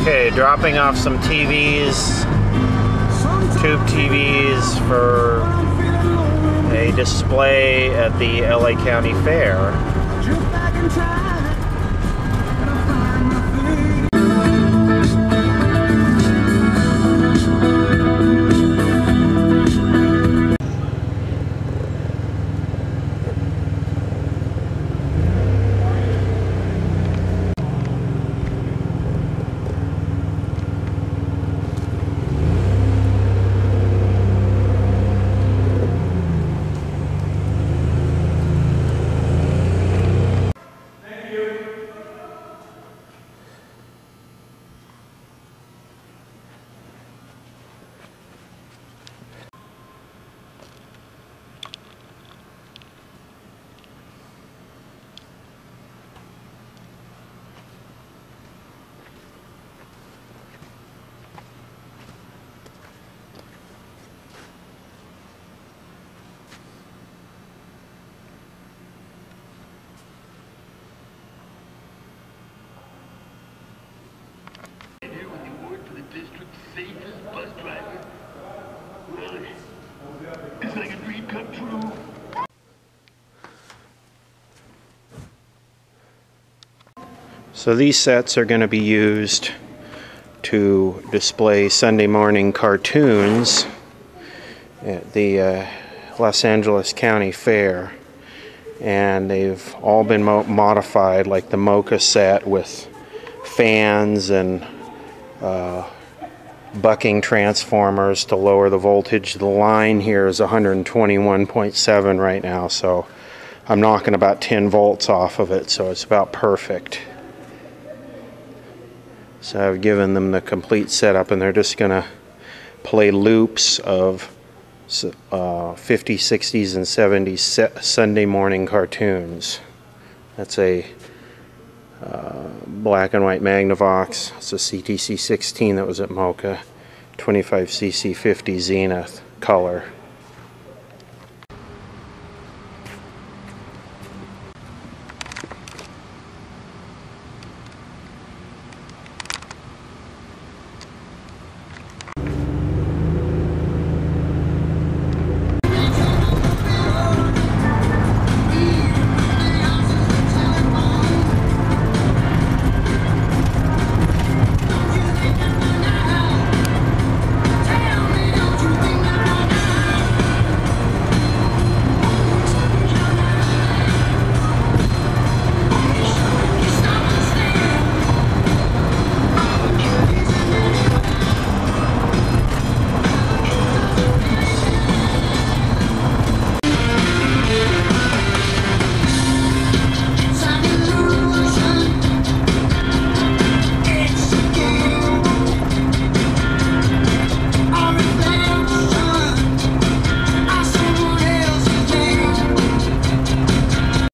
Okay, dropping off some TVs, tube TVs for a display at the LA County Fair. Bus driver. It's like a dream come true. So these sets are going to be used to display Sunday morning cartoons at the uh, Los Angeles County Fair. And they've all been mo- modified, like the Mocha set with fans and uh, bucking transformers to lower the voltage. The line here is 121.7 right now, so I'm knocking about 10 volts off of it, so it's about perfect. So I've given them the complete setup, and they're just gonna play loops of uh, 50s, 60s, and 70s Sunday morning cartoons. That's a uh, black and white Magnavox. It's a CTC 16 that was at Mocha. 25cc 50 Zenith color.